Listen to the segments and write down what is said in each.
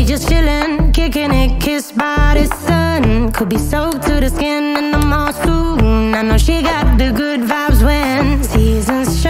We just chillin', kicking it, kissed by the sun. Could be soaked to the skin in the monsoon. I know she got the good vibes when seasons change.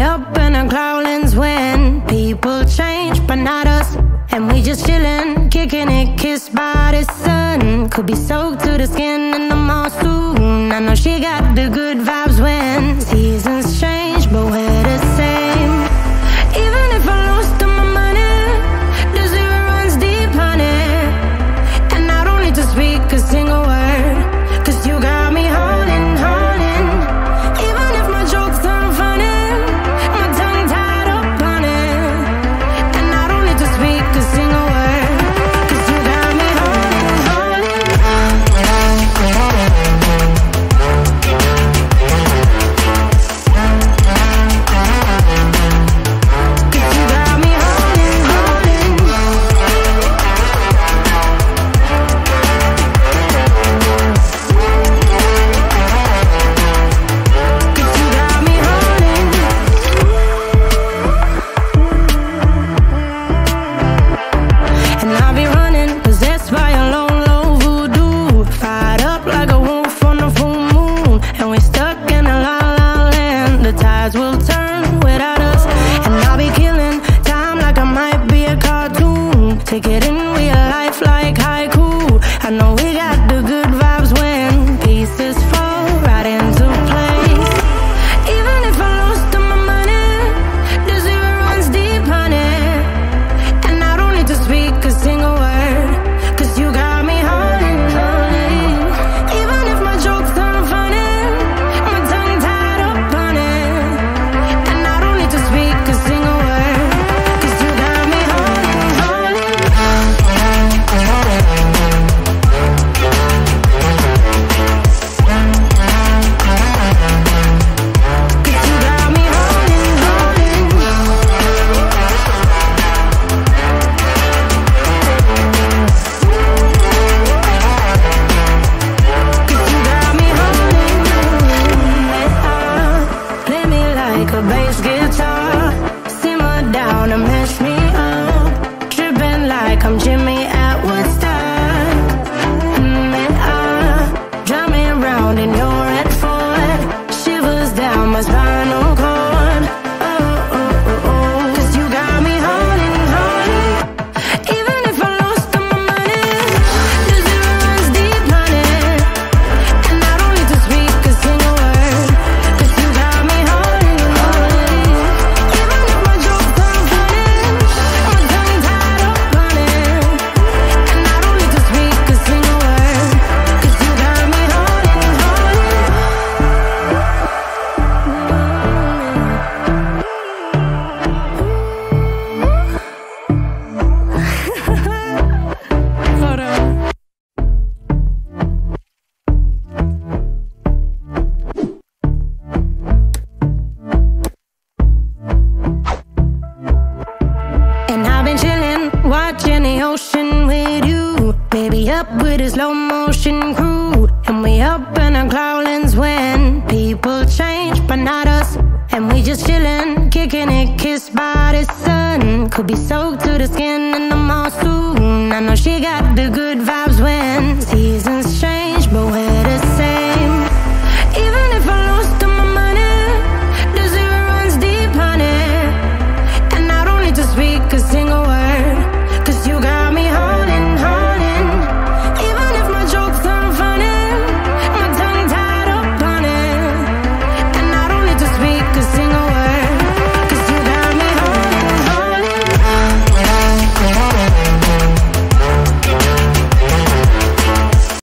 up in our growlings when people change, but not us. And we just chillin', kicking it, kissed by the sun. Could be soaked to the skin in the mall soon. I know she got the good vibes. Slow motion crew. And we up in our cloudlands when people change, but not us. And we just chillin', kicking it, kissed by the sun. Could be soaked to the skin